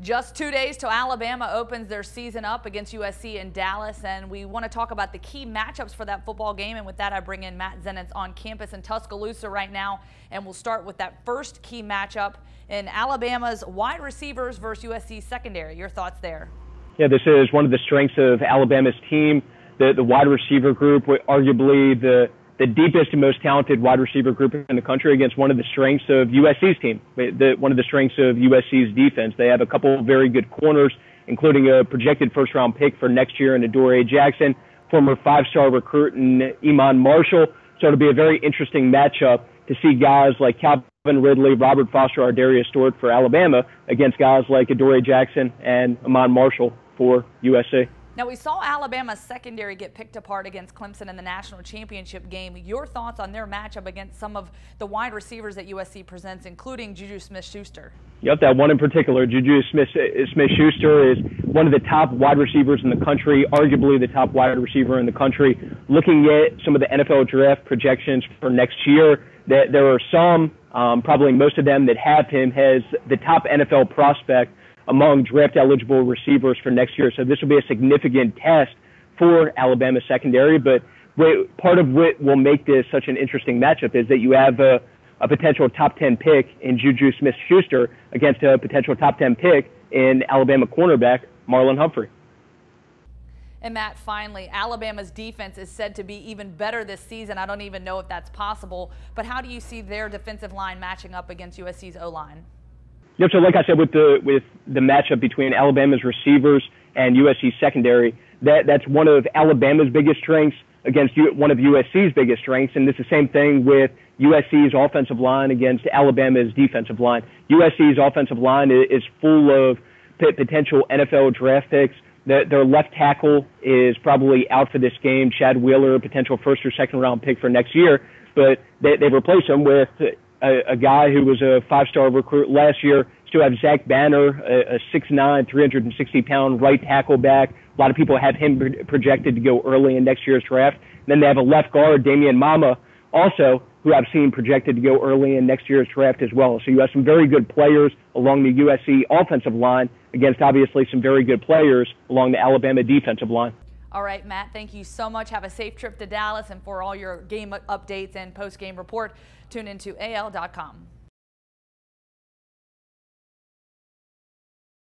Just two days till Alabama opens their season up against USC in Dallas, and we want to talk about the key matchups for that football game. And with that, I bring in Matt Zenitz on campus in Tuscaloosa right now, and we'll start with that first key matchup in Alabama's wide receivers versus USC secondary. Your thoughts there? Yeah, this is one of the strengths of Alabama's team. The the wide receiver group, arguably the the deepest and most talented wide receiver group in the country against one of the strengths of USC's team, the, one of the strengths of USC's defense. They have a couple of very good corners, including a projected first round pick for next year in Adoree Jackson, former five star recruit in Iman Marshall. So it'll be a very interesting matchup to see guys like Calvin Ridley, Robert Foster, Ardarius Stewart for Alabama against guys like Adoree Jackson and Iman Marshall for USC. Now, we saw Alabama's secondary get picked apart against Clemson in the national championship game. Your thoughts on their matchup against some of the wide receivers that USC presents, including Juju Smith Schuster? Yep, that one in particular. Juju Smith Smith Schuster is one of the top wide receivers in the country, arguably the top wide receiver in the country. Looking at some of the NFL draft projections for next year, that there are some, um, probably most of them, that have him as the top NFL prospect among draft eligible receivers for next year. So this will be a significant test for Alabama secondary. But part of what will make this such an interesting matchup is that you have a, a potential top 10 pick in Juju Smith Schuster against a potential top 10 pick in Alabama cornerback Marlon Humphrey. And Matt, finally, Alabama's defense is said to be even better this season. I don't even know if that's possible, but how do you see their defensive line matching up against USC's O line? Yep. So, like I said, with the with the matchup between Alabama's receivers and USC's secondary, that that's one of Alabama's biggest strengths against one of USC's biggest strengths, and it's the same thing with USC's offensive line against Alabama's defensive line. USC's offensive line is full of potential NFL draft picks. Their left tackle is probably out for this game. Chad Wheeler, potential first or second round pick for next year, but they, they replace him with a, a guy who was a five-star recruit last year. Still have Zach Banner, a, a 6'9", 360-pound right tackle back. A lot of people have him projected to go early in next year's draft. And then they have a left guard, Damien Mama, also who I've seen projected to go early in next year's draft as well. So you have some very good players along the USC offensive line against obviously some very good players along the Alabama defensive line. All right, Matt, thank you so much. Have a safe trip to Dallas and for all your game updates and post-game report, tune into AL.com.